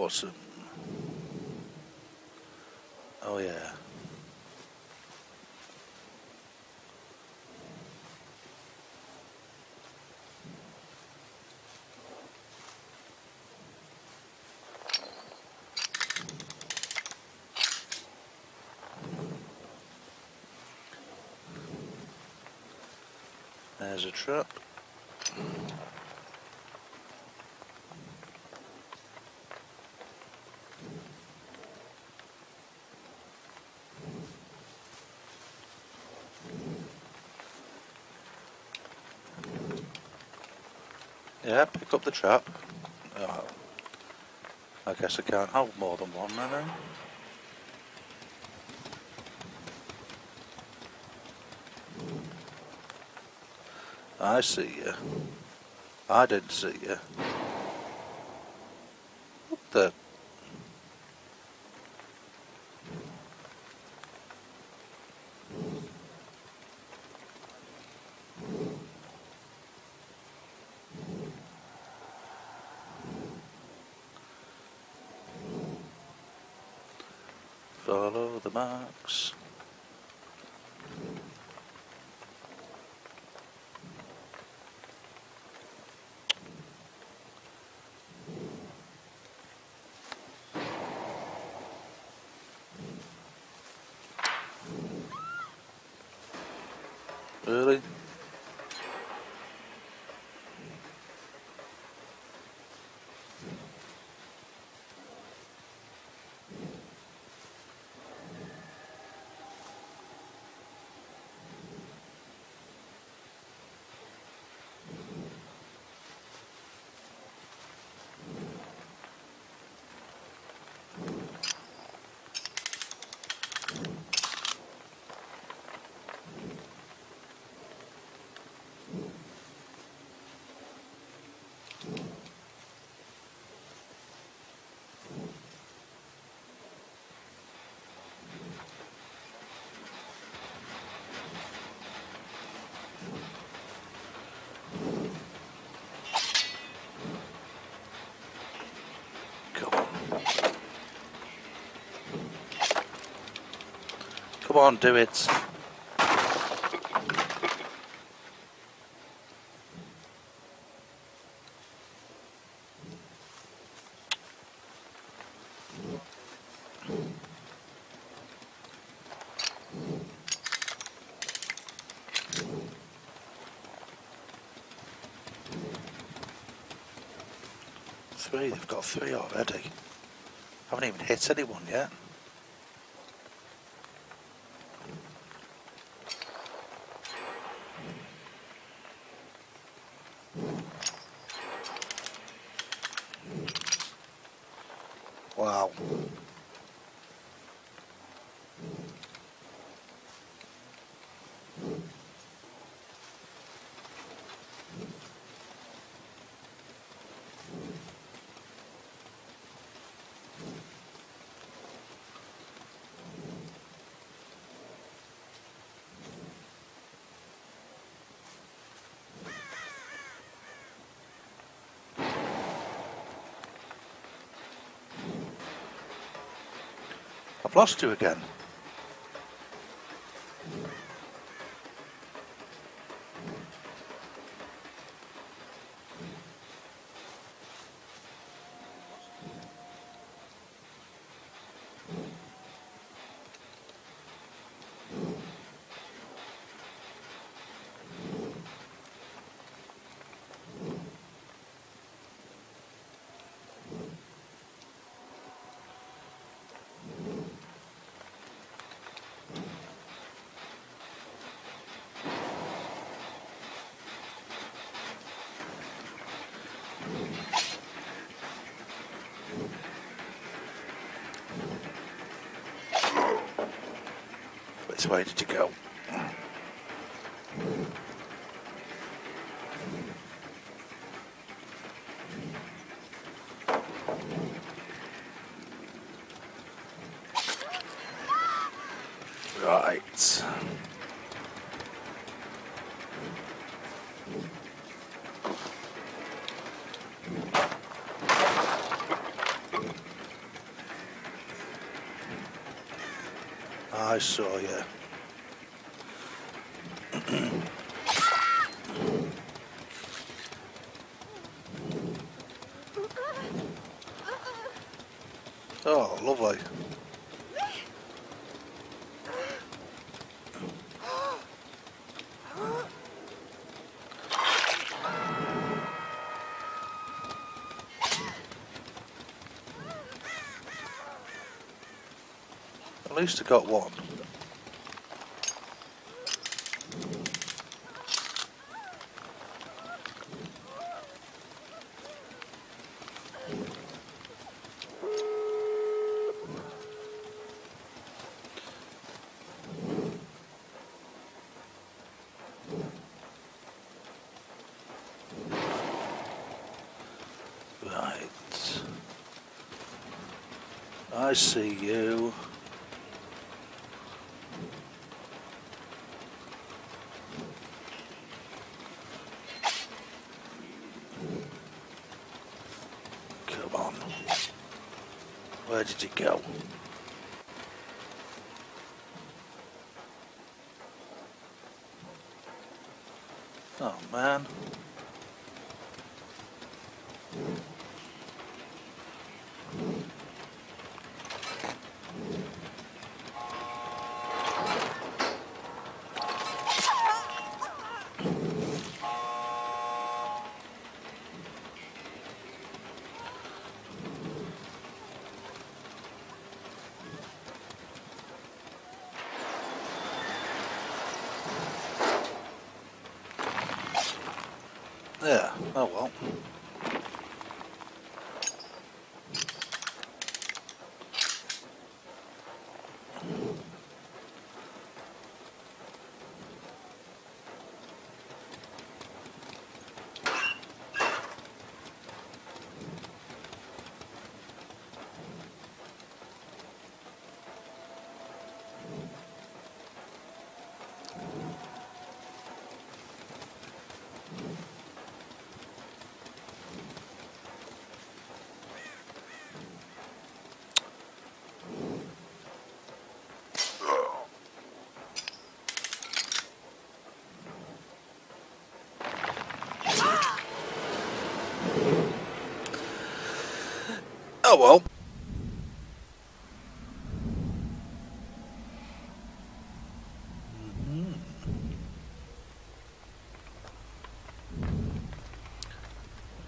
Awesome. Oh yeah. There's a trap. Yeah, pick up the trap. Oh, I guess I can't hold more than one, then. Eh? I see you. I didn't see you. What the? Follow the marks. Really? Come on. Come on, do it. Three, they've got three already. Haven't even hit anyone yet. I've lost you again. Which way did you go? Right. I saw you. Oh, lovely. At least I got one. I see you. Come on. Where did it go? Oh man. Yeah, oh well. Oh well.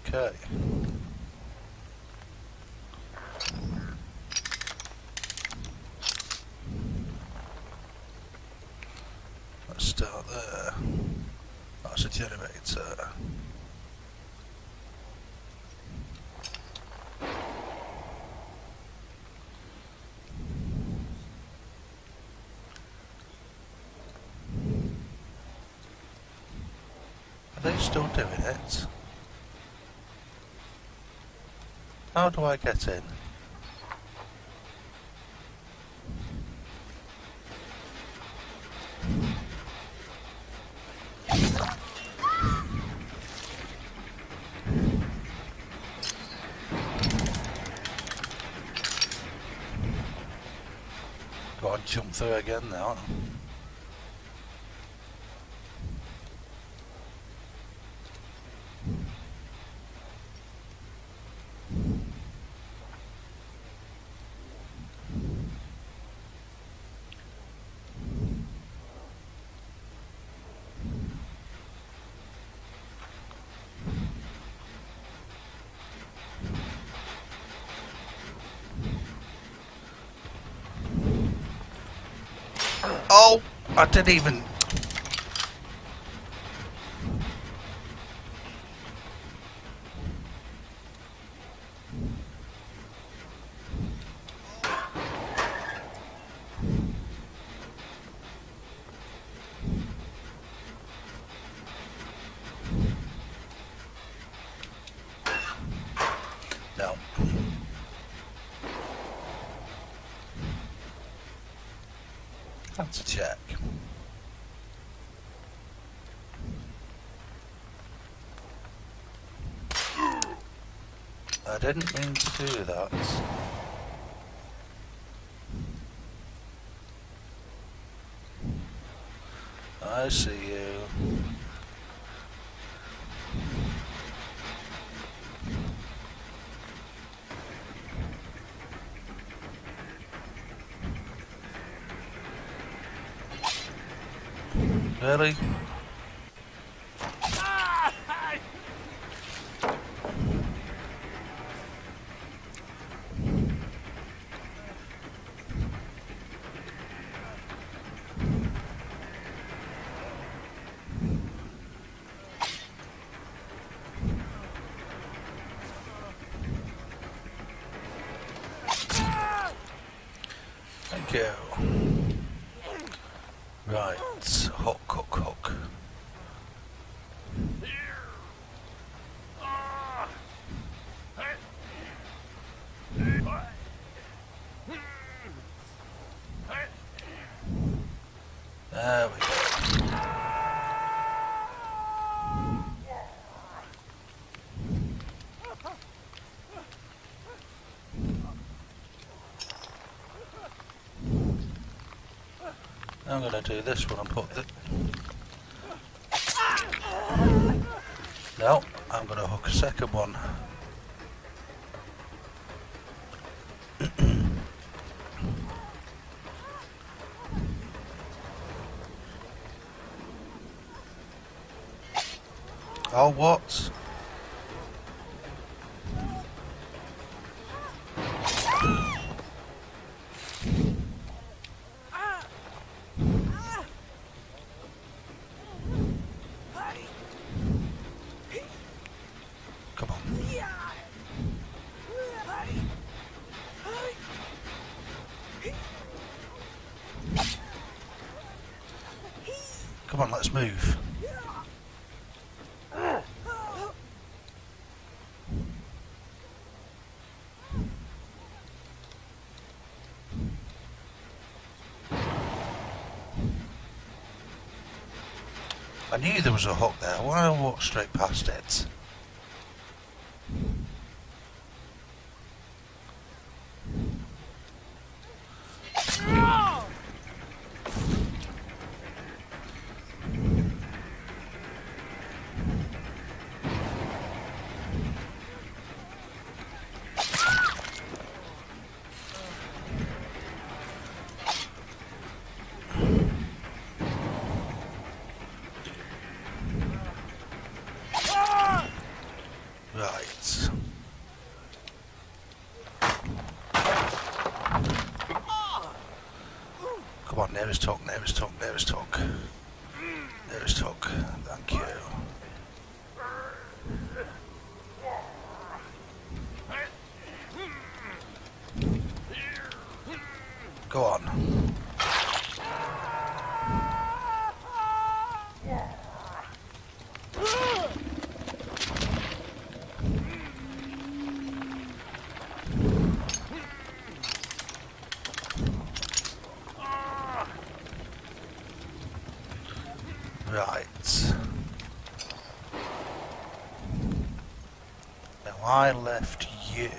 Okay. Let's start there. That's a generator. Doing it? How do I get in? Go on, jump through again now. Oh, I didn't even. That's a check. I didn't mean to do that. I see you. Really? Thank you. Right, hook, hook, hook. There we go. I'm going to do this one and put the... No, I'm going to hook a second one. oh, what? Come on. Come on, let's move. I knew there was a hook there. Why did I walk straight past it? Come talk, nearest talk, hook. Nearest hook. Thank you. Go on. Right. Now I left you.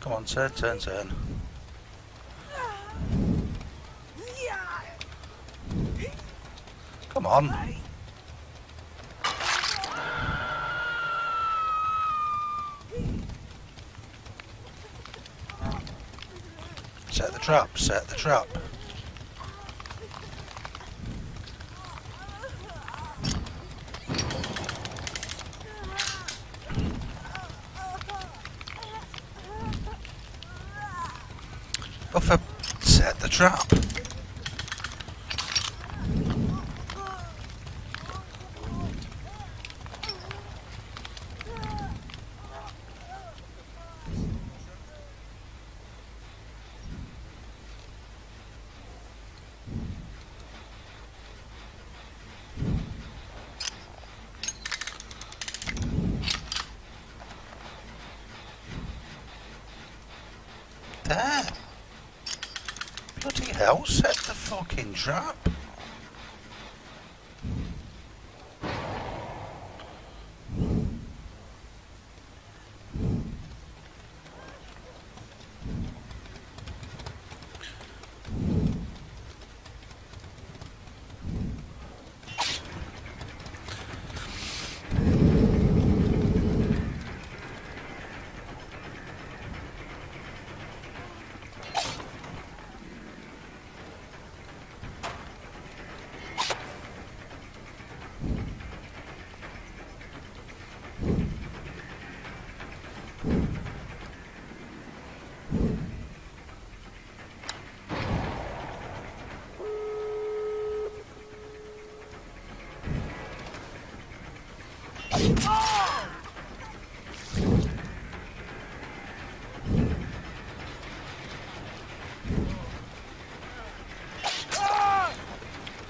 Come on, turn, turn, turn. Come on. Set the trap, set the trap. trap. that? Bloody hell, set the fucking trap.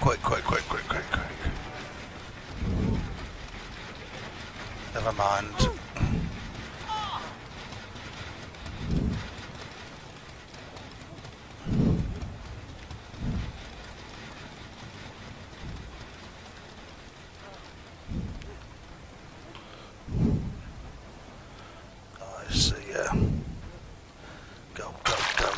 Quick, quick, quick, quick, quick, quick. Never mind. I see, yeah. Go, go, go.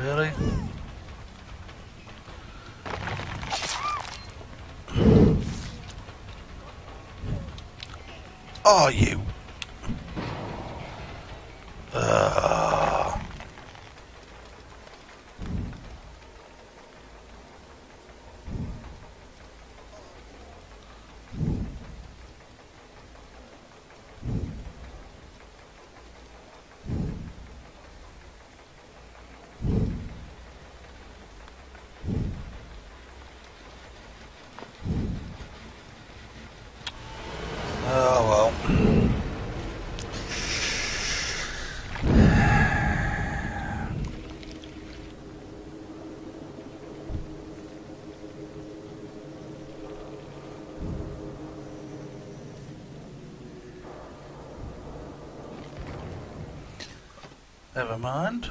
Really? Are you? Uh, oh well. Never mind.